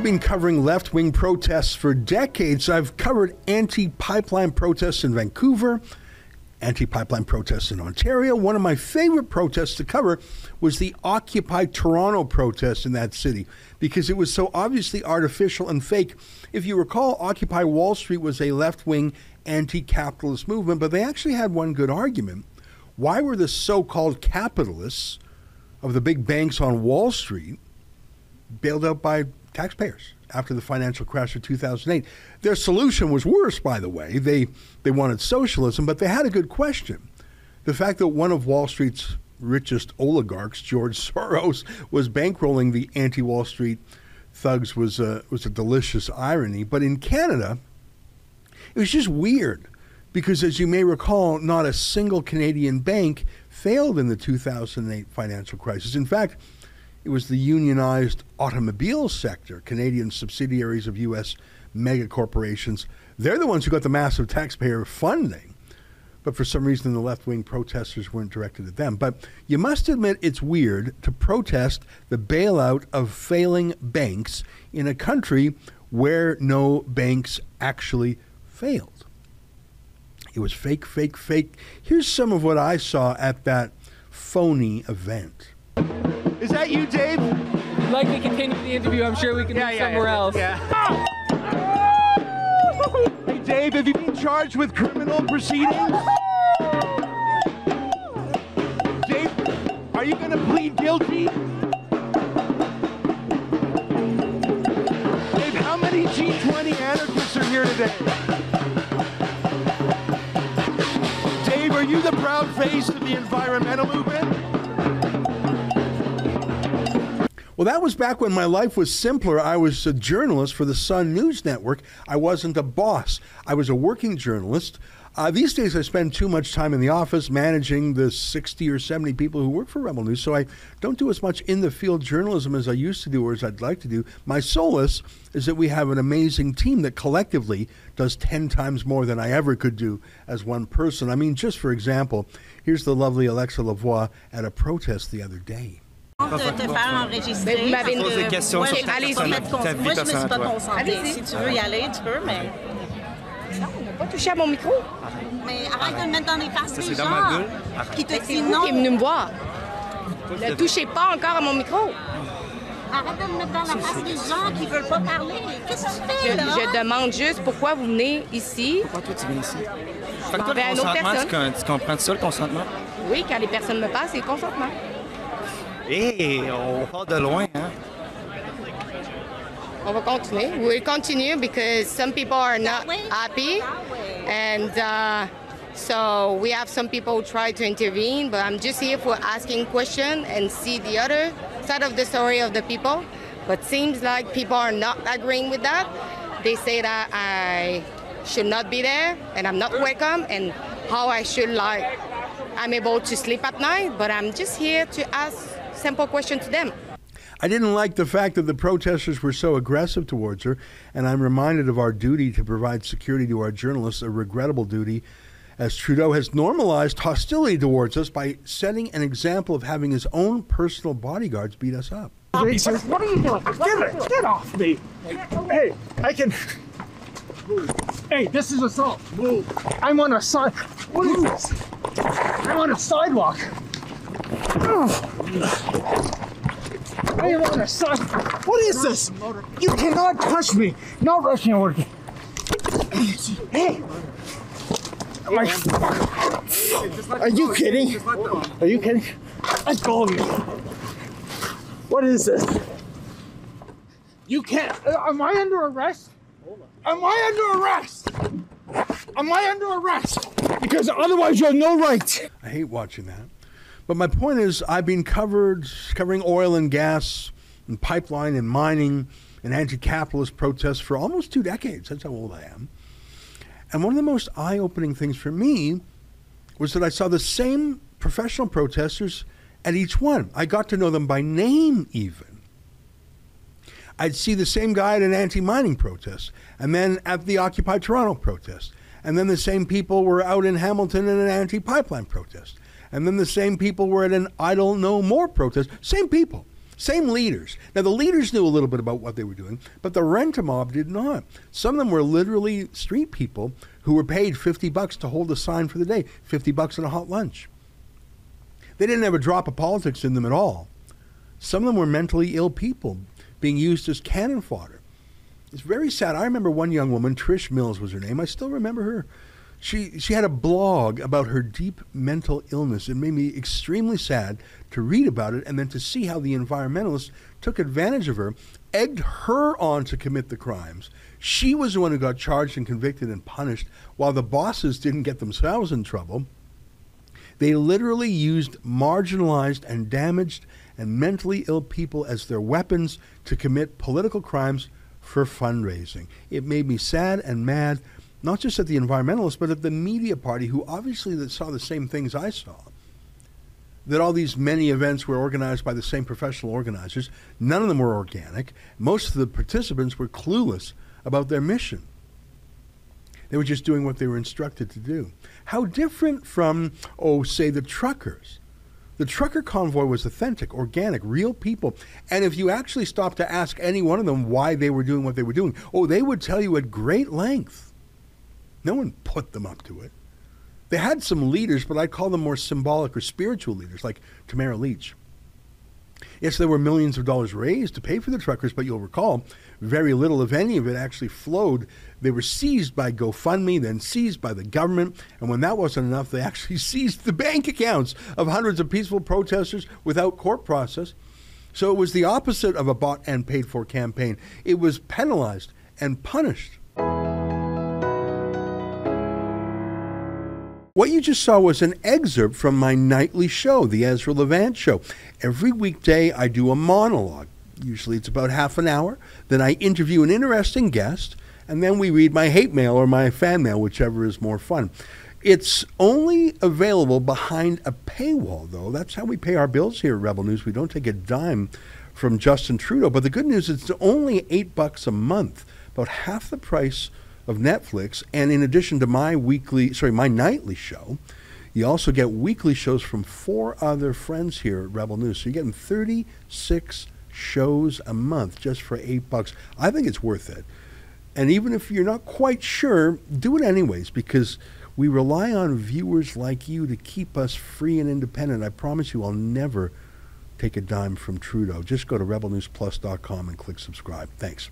I've been covering left wing protests for decades. I've covered anti pipeline protests in Vancouver, anti pipeline protests in Ontario. One of my favorite protests to cover was the Occupy Toronto protest in that city because it was so obviously artificial and fake. If you recall, Occupy Wall Street was a left wing anti capitalist movement, but they actually had one good argument. Why were the so called capitalists of the big banks on Wall Street bailed out by taxpayers after the financial crash of 2008? Their solution was worse, by the way. They, they wanted socialism, but they had a good question. The fact that one of Wall Street's richest oligarchs, George Soros, was bankrolling the anti Wall Street thugs was a, was a delicious irony. But in Canada, it was just weird because, as you may recall, not a single Canadian bank failed in the 2008 financial crisis. In fact, it was the unionized automobile sector, Canadian subsidiaries of U.S. mega corporations. They're the ones who got the massive taxpayer funding. But for some reason, the left wing protesters weren't directed at them. But you must admit it's weird to protest the bailout of failing banks in a country where no banks actually failed. It was fake, fake, fake. Here's some of what I saw at that phony event. Is that you, Dave? I'd like to continue the interview. I'm sure we can Yeah, yeah, somewhere yeah. else. Yeah. Hey, Dave, have you been charged with criminal proceedings? Dave, are you going to plead guilty? Dave, how many G20 anarchists are here today? Dave, are you the proud face of the environmental movement? Well, that was back when my life was simpler. I was a journalist for the Sun News Network. I wasn't a boss, I was a working journalist. Uh, these days, I spend too much time in the office managing the 60 or 70 people who work for Rebel News, so I don't do as much in the field journalism as I used to do or as I'd like to do. My solace is that we have an amazing team that collectively does 10 times more than I ever could do as one person. I mean, just for example, here's the lovely Alexa Lavoie at a protest the other day. De te faire enregistrer. Mais vous m'avez que des questions moi, sur j'ai ta pas personne, fait de ta con- vie Moi, je me suis pas concentrée. Allez-y. Si tu veux y aller, tu peux, mais, Non, on n'a pas touché à mon micro. mais arrête de le mettre dans les faces c'est gens dans ma gueule. qui te C'est disent vous non. qui est venu me voir. Ne touchez pas encore à mon micro. Arrête de le mettre dans la face des gens qui veulent pas parler. Qu'est-ce que tu Je, fais, là? je demande juste pourquoi vous venez ici. Pourquoi toi tu viens ici? Fait que toi, le une consentement, tu, tu comprends ça, le consentement? Oui, quand les personnes me passent, c'est le consentement. On part de loin, hein? On va continuer. We'll continue because some people are not happy. And uh, so we have some people who try to intervene, but I'm just here for asking questions and see the other side of the story of the people. But seems like people are not agreeing with that. They say that I should not be there and I'm not welcome and how I should like I'm able to sleep at night, but I'm just here to ask simple question to them. I didn't like the fact that the protesters were so aggressive towards her, and I'm reminded of our duty to provide security to our journalists, a regrettable duty, as Trudeau has normalized hostility towards us by setting an example of having his own personal bodyguards beat us up. What are you doing? Get, get off me! Hey, I can. Hey, this is assault. Move. I'm on a side. What is this? I'm on a sidewalk. I am on a side. What is this? You cannot touch me. No Russian word. Hey. Am I- Are you kidding? Are you kidding? Let go of me. What is this? You can't. uh, Am I under arrest? Am I under arrest? Am I under arrest? Because otherwise you have no right. I hate watching that. But my point is, I've been covered covering oil and gas and pipeline and mining and anti-capitalist protests for almost two decades. That's how old I am. And one of the most eye-opening things for me was that I saw the same professional protesters at each one. I got to know them by name, even. I'd see the same guy at an anti-mining protest, and then at the Occupy Toronto protest, and then the same people were out in Hamilton in an anti-pipeline protest, and then the same people were at an Idle No More protest. Same people, Same leaders. Now, the leaders knew a little bit about what they were doing, but the rent a mob did not. Some of them were literally street people who were paid 50 bucks to hold a sign for the day, 50 bucks and a hot lunch. They didn't have a drop of politics in them at all. Some of them were mentally ill people being used as cannon fodder. It's very sad. I remember one young woman, Trish Mills was her name. I still remember her. She she had a blog about her deep mental illness. It made me extremely sad to read about it and then to see how the environmentalists took advantage of her, egged her on to commit the crimes. She was the one who got charged and convicted and punished, while the bosses didn't get themselves in trouble. They literally used marginalized and damaged and mentally ill people as their weapons to commit political crimes for fundraising. It made me sad and mad, not just at the environmentalists, but at the media party, who obviously saw the same things I saw. That all these many events were organized by the same professional organizers. None of them were organic. Most of the participants were clueless about their mission. They were just doing what they were instructed to do. How different from, oh, say, the truckers. The trucker convoy was authentic, organic, real people. And if you actually stopped to ask any one of them why they were doing what they were doing, oh, they would tell you at great length. No one put them up to it. They had some leaders, but I'd call them more symbolic or spiritual leaders, like Tamara Lich. Yes, there were millions of dollars raised to pay for the truckers, but you'll recall very little, if any of it, actually flowed. They were seized by GoFundMe, then seized by the government, and when that wasn't enough, they actually seized the bank accounts of hundreds of peaceful protesters without court process. So it was the opposite of a bought and paid for campaign. It was penalized and punished. What you just saw was an excerpt from my nightly show, The Ezra Levant Show. Every weekday, I do a monologue. Usually it's about half an hour. Then I interview an interesting guest, and then we read my hate mail or my fan mail, whichever is more fun. It's only available behind a paywall, though. That's how we pay our bills here at Rebel News. We don't take a dime from Justin Trudeau. But the good news is it's only eight bucks a month, about half the price of Netflix, and in addition to my weekly, sorry, my nightly show, you also get weekly shows from four other friends here at Rebel News. So you're getting 36 shows a month just for eight bucks. I think it's worth it. And even if you're not quite sure, do it anyways because we rely on viewers like you to keep us free and independent. I promise you I'll never take a dime from Trudeau. Just go to rebelnewsplus.com and click subscribe. Thanks.